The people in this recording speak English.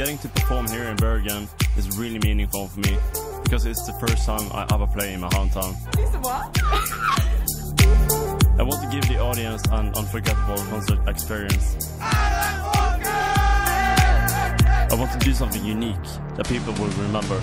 Getting to perform here in Bergen is really meaningful for me because it's the first time I ever play in my hometown. I want to give the audience an unforgettable concert experience. I want to do something unique that people will remember.